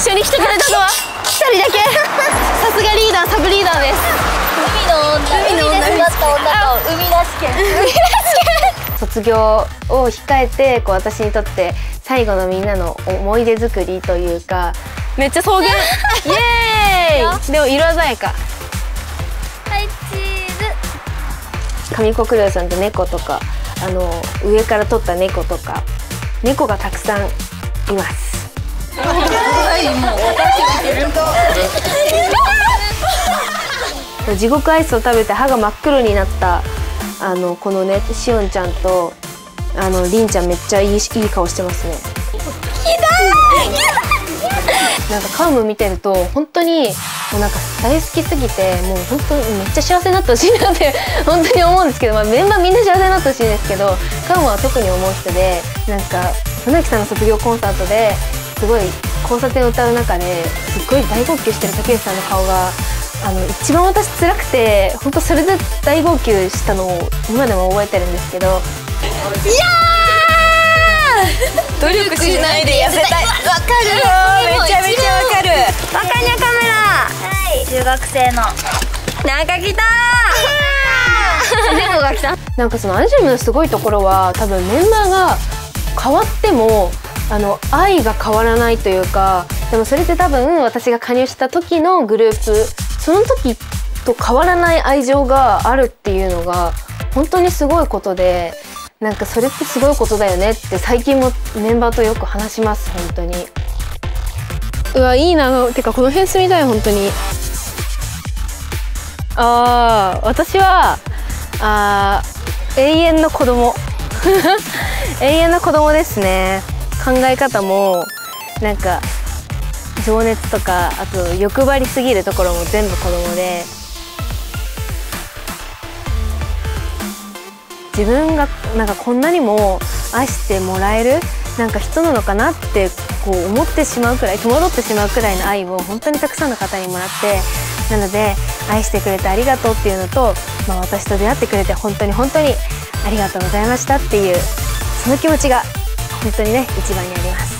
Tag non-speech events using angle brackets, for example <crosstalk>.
緒に来てくれたのは一人だけ。さすがリーダーサブリーダーです。海の女海の女海で育った女と海なし県海なし県卒業を控えてこう私にとって最後のみんなの思い出作りというかめっちゃ草原イエーイでも色鮮やかはいチーズ上国領さんって猫とかあの上から撮った猫とか猫がたくさんいます <laughs> 地獄アイスを食べて歯が真っ黒になったあのこのねしおんちゃんとあのりんちゃんめっちゃいいいい顔してますね。なんかカウム見てると本当にもうなんか大好きすぎてもう本当にめっちゃ幸せになってほしいなって <laughs> 本当に思うんですけど、まあ、メンバーみんな幸せになってほしいんですけどカウムは特に思う人でなんか船木さんの卒業コンサートですごい交差点を歌う中ですっごい大号泣してる竹内さんの顔があの一番私辛くて本当それで大号泣したのを今でも覚えてるんですけど。いや努力しないで痩せたい。わかるめちゃめちゃわかる。バカニャカメラ。はい。中学生の。なんか来た猫が来たなんかそのアンジュムのすごいところは多分メンバーが変わってもあの愛が変わらないというかでもそれって多分私が加入した時のグループその時と変わらない愛情があるっていうのが本当にすごいことでなんかそれってすごいことだよねって最近もメンバーとよく話します本当に。うわいいなてかこの辺住みたい本当に。ああ私はあ永遠の子供。<laughs> 永遠の子供ですね考え方もなんか情熱とかあと欲張りすぎるところも全部子供で自分がなんかこんなにも愛してもらえるなんか人なのかなってこう思ってしまうくらい戸惑ってしまうくらいの愛を本当にたくさんの方にもらってなので愛してくれてありがとうっていうのと、まあ、私と出会ってくれて本当に本当にありがとうございましたっていうその気持ちが本当にね一番にあります。